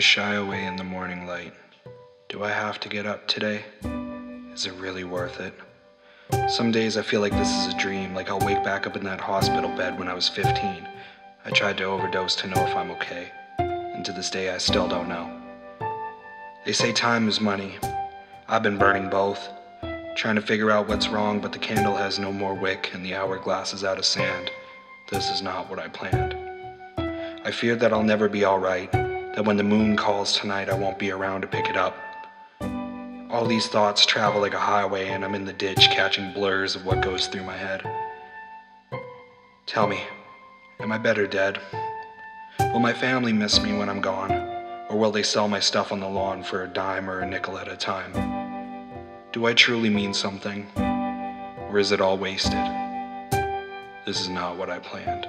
I shy away in the morning light. Do I have to get up today? Is it really worth it? Some days I feel like this is a dream, like I'll wake back up in that hospital bed when I was 15. I tried to overdose to know if I'm okay, and to this day I still don't know. They say time is money. I've been burning both, trying to figure out what's wrong, but the candle has no more wick and the hourglass is out of sand. This is not what I planned. I fear that I'll never be alright, that when the moon calls tonight, I won't be around to pick it up. All these thoughts travel like a highway, and I'm in the ditch catching blurs of what goes through my head. Tell me, am I better dead? Will my family miss me when I'm gone? Or will they sell my stuff on the lawn for a dime or a nickel at a time? Do I truly mean something? Or is it all wasted? This is not what I planned.